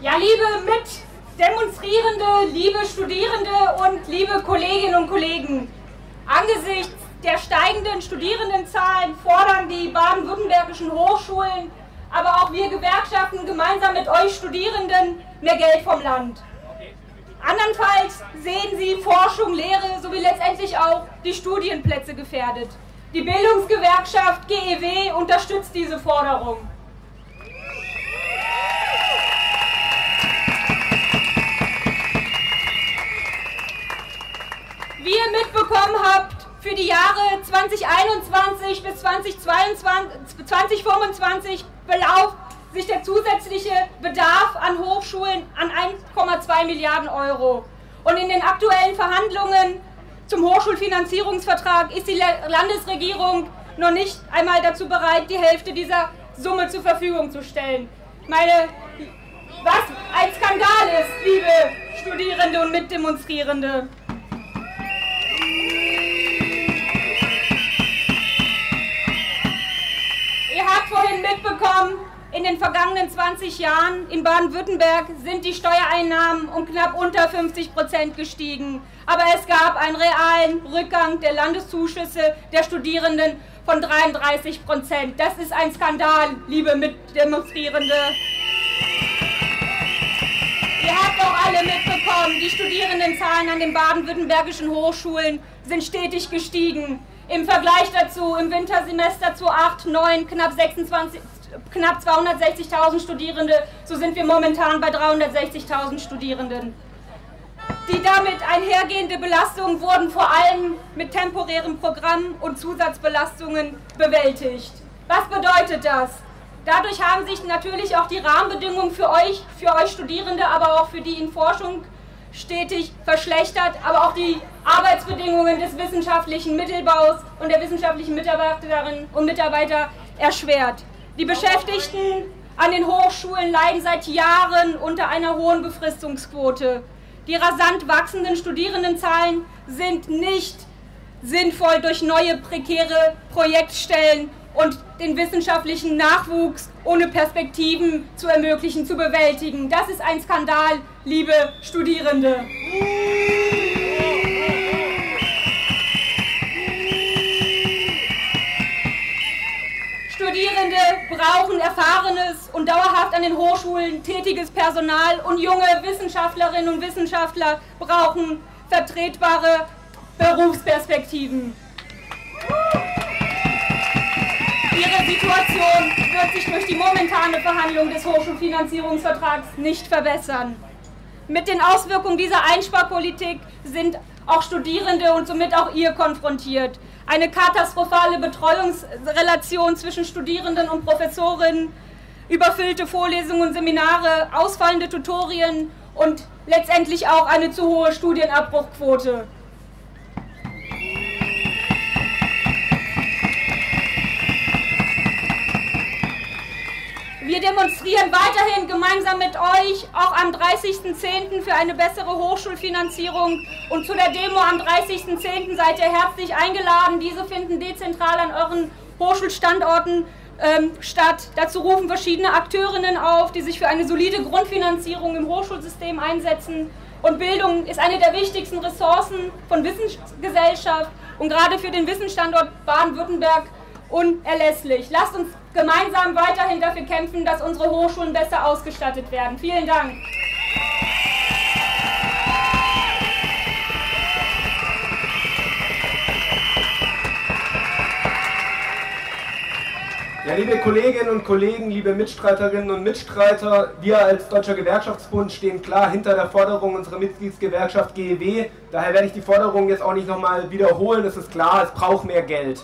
Ja, liebe Mitdemonstrierende, liebe Studierende und liebe Kolleginnen und Kollegen, angesichts der steigenden Studierendenzahlen fordern die baden-württembergischen Hochschulen, aber auch wir Gewerkschaften gemeinsam mit euch Studierenden mehr Geld vom Land. Andernfalls sehen sie Forschung, Lehre sowie letztendlich auch die Studienplätze gefährdet. Die Bildungsgewerkschaft GEW unterstützt diese Forderung. Für die Jahre 2021 bis 2022, 2025 belauft sich der zusätzliche Bedarf an Hochschulen an 1,2 Milliarden Euro. Und in den aktuellen Verhandlungen zum Hochschulfinanzierungsvertrag ist die Landesregierung noch nicht einmal dazu bereit, die Hälfte dieser Summe zur Verfügung zu stellen. Ich meine, was ein Skandal ist, liebe Studierende und Mitdemonstrierende. In den vergangenen 20 Jahren in Baden-Württemberg sind die Steuereinnahmen um knapp unter 50 Prozent gestiegen. Aber es gab einen realen Rückgang der Landeszuschüsse der Studierenden von 33 Prozent. Das ist ein Skandal, liebe Mitdemonstrierende. Ihr habt auch alle mitbekommen, die Studierendenzahlen an den baden-württembergischen Hochschulen sind stetig gestiegen. Im Vergleich dazu im Wintersemester 2008, 9 knapp 26, knapp 260.000 Studierende, so sind wir momentan bei 360.000 Studierenden. Die damit einhergehende Belastungen wurden vor allem mit temporären Programmen und Zusatzbelastungen bewältigt. Was bedeutet das? Dadurch haben sich natürlich auch die Rahmenbedingungen für euch, für euch Studierende, aber auch für die in Forschung stetig verschlechtert, aber auch die Arbeitsbedingungen des wissenschaftlichen Mittelbaus und der wissenschaftlichen Mitarbeiterinnen und Mitarbeiter erschwert. Die Beschäftigten an den Hochschulen leiden seit Jahren unter einer hohen Befristungsquote. Die rasant wachsenden Studierendenzahlen sind nicht sinnvoll durch neue prekäre Projektstellen und den wissenschaftlichen Nachwuchs ohne Perspektiven zu ermöglichen, zu bewältigen. Das ist ein Skandal, liebe Studierende. Studierende brauchen erfahrenes und dauerhaft an den Hochschulen tätiges Personal und junge Wissenschaftlerinnen und Wissenschaftler brauchen vertretbare Berufsperspektiven. Ihre Situation wird sich durch die momentane Verhandlung des Hochschulfinanzierungsvertrags nicht verbessern. Mit den Auswirkungen dieser Einsparpolitik sind auch Studierende und somit auch ihr konfrontiert eine katastrophale Betreuungsrelation zwischen Studierenden und Professorinnen, überfüllte Vorlesungen und Seminare, ausfallende Tutorien und letztendlich auch eine zu hohe Studienabbruchquote. Wir demonstrieren weiterhin gemeinsam mit euch, auch am 30.10. für eine bessere Hochschulfinanzierung. Und zu der Demo am 30.10. seid ihr herzlich eingeladen. Diese finden dezentral an euren Hochschulstandorten ähm, statt. Dazu rufen verschiedene Akteurinnen auf, die sich für eine solide Grundfinanzierung im Hochschulsystem einsetzen. Und Bildung ist eine der wichtigsten Ressourcen von Wissensgesellschaft und gerade für den Wissensstandort Baden-Württemberg unerlässlich. Lasst uns gemeinsam weiterhin dafür kämpfen, dass unsere Hochschulen besser ausgestattet werden. Vielen Dank. Ja, liebe Kolleginnen und Kollegen, liebe Mitstreiterinnen und Mitstreiter, wir als Deutscher Gewerkschaftsbund stehen klar hinter der Forderung unserer Mitgliedsgewerkschaft GEW. Daher werde ich die Forderung jetzt auch nicht nochmal wiederholen. Es ist klar, es braucht mehr Geld.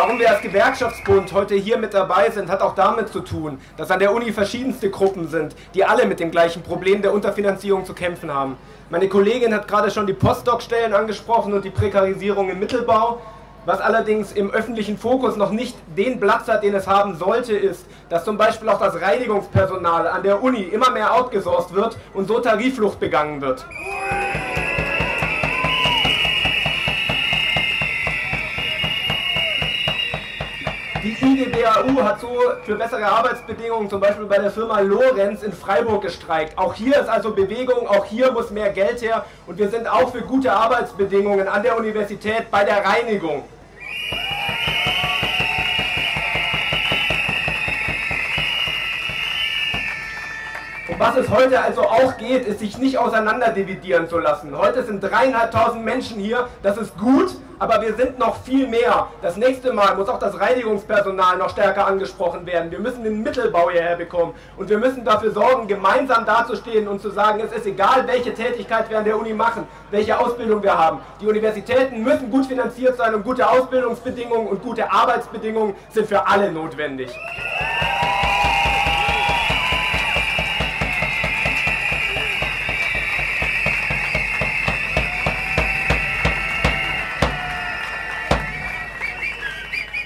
Warum wir als Gewerkschaftsbund heute hier mit dabei sind, hat auch damit zu tun, dass an der Uni verschiedenste Gruppen sind, die alle mit dem gleichen Problem der Unterfinanzierung zu kämpfen haben. Meine Kollegin hat gerade schon die Postdoc-Stellen angesprochen und die Prekarisierung im Mittelbau. Was allerdings im öffentlichen Fokus noch nicht den Platz hat, den es haben sollte, ist, dass zum Beispiel auch das Reinigungspersonal an der Uni immer mehr outgesourced wird und so Tarifflucht begangen wird. IDBAU hat so für bessere Arbeitsbedingungen zum Beispiel bei der Firma Lorenz in Freiburg gestreikt. Auch hier ist also Bewegung, auch hier muss mehr Geld her und wir sind auch für gute Arbeitsbedingungen an der Universität bei der Reinigung. Was es heute also auch geht, ist sich nicht auseinanderdividieren zu lassen. Heute sind dreieinhalbtausend Menschen hier, das ist gut, aber wir sind noch viel mehr. Das nächste Mal muss auch das Reinigungspersonal noch stärker angesprochen werden. Wir müssen den Mittelbau hierher bekommen und wir müssen dafür sorgen, gemeinsam dazustehen und zu sagen, es ist egal, welche Tätigkeit wir an der Uni machen, welche Ausbildung wir haben. Die Universitäten müssen gut finanziert sein und gute Ausbildungsbedingungen und gute Arbeitsbedingungen sind für alle notwendig.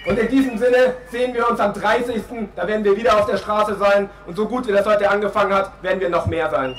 Und in diesem Sinne sehen wir uns am 30. Da werden wir wieder auf der Straße sein. Und so gut wie das heute angefangen hat, werden wir noch mehr sein.